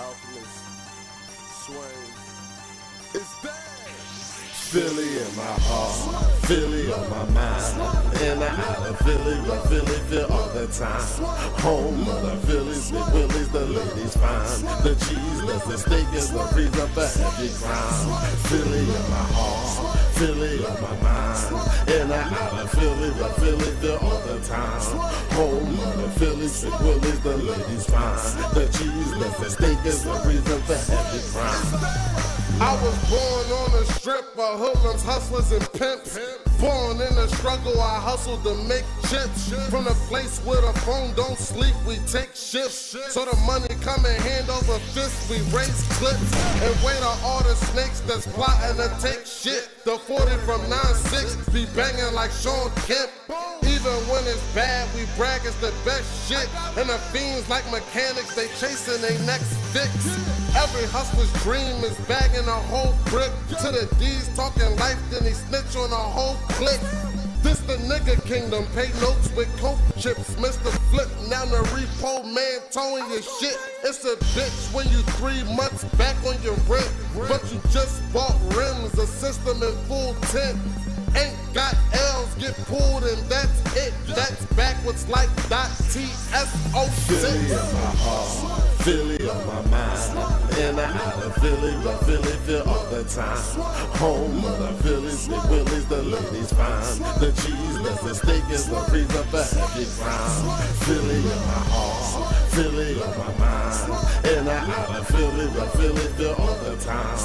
Alchemist, Swain. It's bad. Philly in my heart, Philly on my mind. In and out of Philly, but Philly feel all the time. Home of the Phillies, the Willies, the ladies fine. The cheese, the steak is the reason for every crime. Philly in my heart, Philly on my mind. In and out of Philly, but Philly feel all the time. Home of the Phillies, the Willies, the ladies fine. The cheese, the steak is the reason for every born on the strip of hoodlums, hustlers, and pimps. Born in the struggle, I hustled to make chips. From the place where the phone don't sleep, we take shifts. So the money come in hand over fist, we raise clips. And wait on all the snakes that's plotting to take shit. The 40 from 9-6 be banging like Shawn Kemp. When it's bad, we brag it's the best shit. And the fiends like mechanics, they chasing their next fix. Every hustler's dream is bagging a whole brick. To the D's talking life, then he snitch on a whole click. This the nigga kingdom, pay notes with coke chips. Mr. Flip, now the repo man towing your shit. It's a bitch when you three months back on your rent. But you just bought rims, a system in full tent. Get pulled, and that's it. That's backwards like dot TSO Philly on my heart, Philly on my mind. In and out of Philly, but Philly feel all the time. Home of the Phillies, the Willies, the ladies fine. The cheese, the steak is the reason for every crime. Philly in my heart, Philly on my mind. In and out of Philly, but Philly feel it all the time.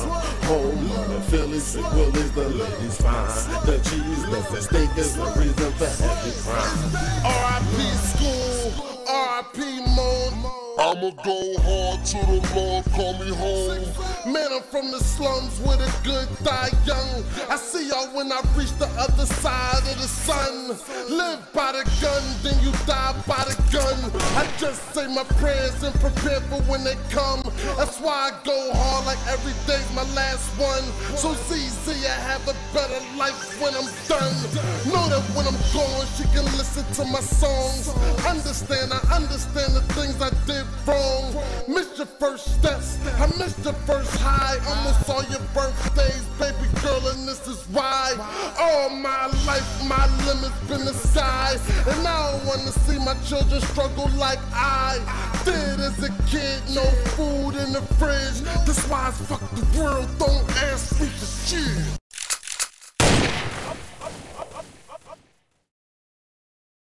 Home of the Phillies, the Willies, the ladies fine. The cheese, the steak is the reason for every crime. RIP school, RIP moan. I'ma go hard to the Lord call me home. Man, I'm from the slums with a good die young. When I reach the other side of the sun. Live by the gun, then you die by the gun. I just say my prayers and prepare for when they come. That's why I go hard like every day's my last one. So ZZ, I have a better life when I'm done. Know that when I'm gone, she can listen to my songs. Understand, I understand the things I did wrong. Missed your first steps, I missed the first high. Almost all your birthdays, baby girl, and this is why. All my life, my limit's been the size, And I don't wanna see my children struggle like I did as a kid. No food in the fridge. That's why I fuck the world, don't ask me for shit.